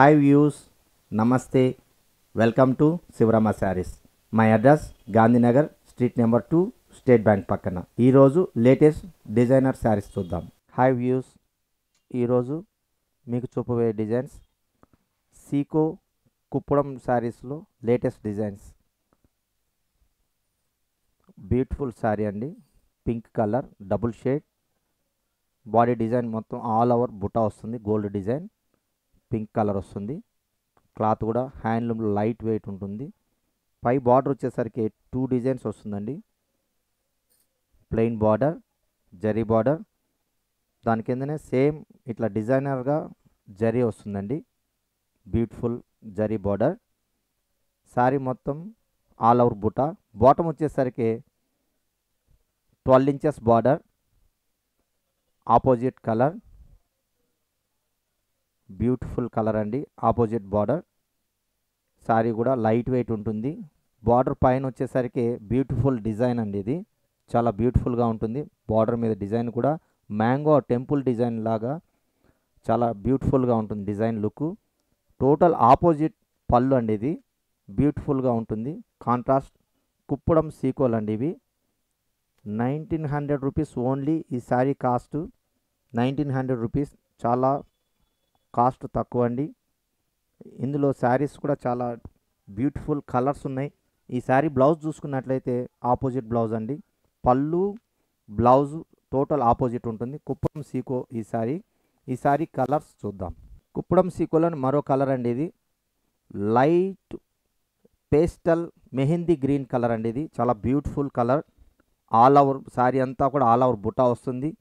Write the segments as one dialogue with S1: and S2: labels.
S1: Hi views నమస్తే. Welcome to Sivarama saris. My address Gandhinagar street number two State Bank పక్కన. ఈరోజు latest designer saris చూద్దాం. Hi views ఈరోజు మీకు చూపబోయే డిజైన్స్ సీకో కుప్పడం శారీస్లో లేటెస్ట్ డిజైన్స్. బ్యూటిఫుల్ శారీ అండి. Pink colour double shade. Body design మొత్తం ఆల్ ఓవర్ బుటా వస్తుంది గోల్డ్ డిజైన్. పింక్ కలర్ వస్తుంది. క్లాత్ కూడా హ్యాండ్లూమ్లో లైట్ వెయిట్ ఉంటుంది. పై బార్డర్ వచ్చేసరికి టూ డిజైన్స్ వస్తుందండి. Plain border zari border. దాని కిందనే సేమ్ ఇట్లా డిజైనర్గా జరీ వస్తుందండి. Beautiful zari border. శారీ మొత్తం ఆల్ ఓవర్ బుటా. బాటమ్ వచ్చేసరికి twelve inches border. Opposite colour. Beautiful colour అండి. Opposite border. శారీ కూడా లైట్ వెయిట్ ఉంటుంది. బార్డర్ పైన వచ్చేసరికి బ్యూటిఫుల్ డిజైన్ అండి ఇది. చాలా బ్యూటిఫుల్గా ఉంటుంది. బార్డర్ మీద డిజైన్ కూడా మ్యాంగో టెంపుల్ డిజైన్ లాగా చాలా బ్యూటిఫుల్గా ఉంటుంది డిజైన్ లుక్. టోటల్ ఆపోజిట్ పళ్ళు అండి ఇది. బ్యూటిఫుల్గా ఉంటుంది. కాంట్రాస్ట్ కుప్పడం సీకోల్ అండి ఇవి. నైన్టీన్ హండ్రెడ్ రూపీస్ ఓన్లీ ఈ sari cost. Nineteen hundred rupees. చాలా కాస్ట్ తక్కువ అండి ఇందులో శారీస్ కూడా చాలా బ్యూటిఫుల్ కలర్స్ ఉన్నాయి. ఈ శారీ బ్లౌజ్ చూసుకున్నట్లయితే ఆపోజిట్ బ్లౌజ్ అండి. పళ్ళు బ్లౌజ్ టోటల్ ఆపోజిట్ ఉంటుంది. కుప్పడం సీకో ఈ శారీ. ఈ శారీ కలర్స్ చూద్దాం. కుప్పడం సీకోలో మరో కలర్ అండి ఇది. Light pastel mehndi green colour అండి ఇది. చాలా beautiful colour. All over sari అంతా కూడా ఆల్ ఓవర్ బుటా వస్తుంది.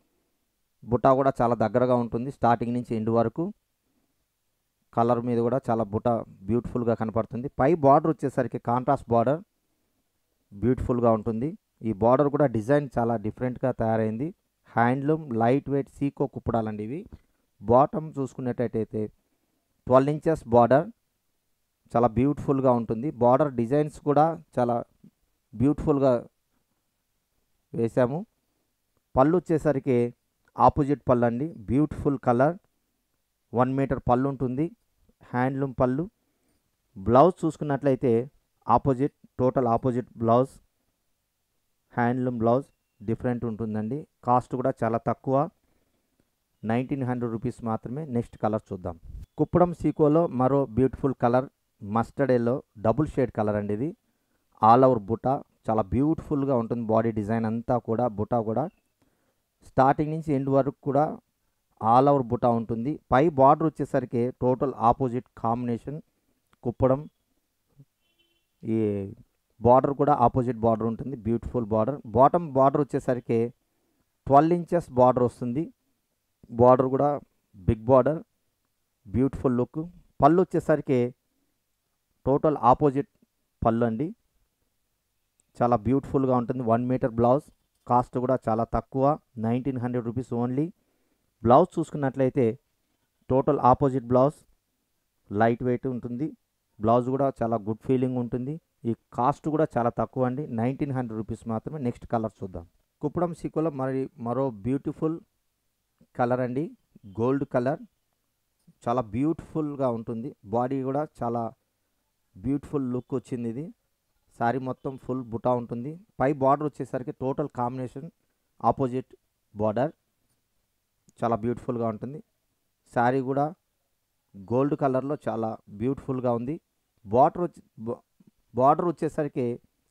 S1: బుటా కూడా చాలా దగ్గరగా ఉంటుంది. స్టార్టింగ్ నుంచి ఎండ్ వరకు. కలర్ మీద కూడా చాలా బుట్ట బ్యూటిఫుల్గా కనపడుతుంది. పై బార్డర్ వచ్చేసరికి కాంట్రాస్ట్ బార్డర్ బ్యూటిఫుల్గా ఉంటుంది. ఈ బార్డర్ కూడా డిజైన్ చాలా డిఫరెంట్గా తయారైంది. హ్యాండ్లూమ్ లైట్ వెయిట్ సీకో కుప్పడాలండి ఇవి. బాటమ్ చూసుకునేటట్టయితే ట్వెల్వ్ ఇంచెస్ బార్డర్ చాలా బ్యూటిఫుల్గా ఉంటుంది. బార్డర్ డిజైన్స్ కూడా చాలా బ్యూటిఫుల్గా వేసాము పళ్ళు వచ్చేసరికి ఆపోజిట్ పళ్ళు అండి బ్యూటిఫుల్ కలర్. వన్ మీటర్ పళ్ళు ఉంటుంది హ్యాండ్లూమ్ పళ్ళు. బ్లౌజ్ చూసుకున్నట్లయితే opposite total opposite blouse handloom blouse different ఉంటుందండి. కాస్ట్ కూడా చాలా తక్కువ. నైన్టీన్ హండ్రెడ్ రూపీస్ మాత్రమే. నెక్స్ట్ కలర్ చూద్దాం. కుప్పడం సీకోలో మరో beautiful colour mustard yellow double shade colour అండి ఇది. ఆల్ ఓవర్ బుటా చాలా బ్యూటిఫుల్గా ఉంటుంది బాడీ డిజైన్ అంతా కూడా బుటా కూడా. స్టార్టింగ్ నుంచి ఎండ్ వరకు కూడా ఆల్ ఓవర్ బుటా ఉంటుంది. పై బార్డర్ వచ్చేసరికి టోటల్ ఆపోజిట్ కాంబినేషన్ కుప్పడం. ఈ బార్డర్ కూడా ఆపోజిట్ బార్డర్ ఉంటుంది. Beautiful border. బాటమ్ బార్డర్ వచ్చేసరికి ట్వెల్వ్ ఇంచెస్ బార్డర్ వస్తుంది. బార్డర్ కూడా బిగ్ బార్డర్. Beautiful look. పళ్ళు వచ్చేసరికి టోటల్ ఆపోజిట్ పళ్ళు అండి. చాలా బ్యూటిఫుల్గా ఉంటుంది. One metre blouse. కాస్ట్ కూడా చాలా తక్కువ. Nineteen hundred rupees only. Blouse చూసుకున్నట్లయితే total opposite blouse light weight ఉంటుంది. బ్లౌజ్ కూడా చాలా గుడ్ ఫీలింగ్ ఉంటుంది. ఈ కాస్ట్ కూడా చాలా తక్కువ అండి. నైన్టీన్ హండ్రెడ్ రూపీస్ మాత్రమే. నెక్స్ట్ కలర్ చూద్దాం. కుప్పడం సీకులో మరి మరో బ్యూటిఫుల్ కలర్ అండి. Gold colour. చాలా బ్యూటిఫుల్గా ఉంటుంది. బాడీ కూడా చాలా బ్యూటిఫుల్ లుక్ వచ్చింది ఇది. శారీ మొత్తం ఫుల్ బుటా ఉంటుంది. పై బార్డర్ వచ్చేసరికి టోటల్ కాంబినేషన్ ఆపోజిట్ బార్డర్. చాలా బ్యూటిఫుల్గా ఉంటుంది. శారీ కూడా గోల్డ్ కలర్లో చాలా బ్యూటిఫుల్గా ఉంది. బార్డర్ వచ్చి బార్డర్ వచ్చేసరికి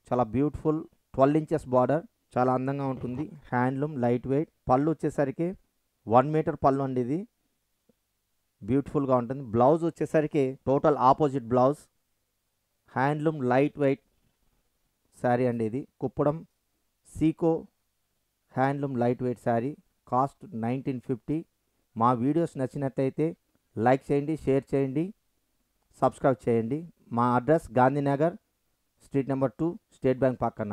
S1: చాలా బ్యూటిఫుల్ ట్వెల్వ్ ఇంచెస్ బార్డర్ చాలా అందంగా ఉంటుంది. హ్యాండ్లూమ్ లైట్ వెయిట్ పళ్ళు వచ్చేసరికి వన్ మీటర్ పళ్ళు అండి ఇది. బ్యూటిఫుల్గా ఉంటుంది. బ్లౌజ్ వచ్చేసరికి total opposite blouse handloom light weight sari అండి ఇది. Kuppadam Seeko handloom light weight sari. Cost nineteen fifty. మా వీడియోస్ నచ్చినట్టయితే లైక్ చేయండి షేర్ చేయండి సబ్స్క్రైబ్ చేయండి. మా address Gandhinagar street number two State Bank పక్కన.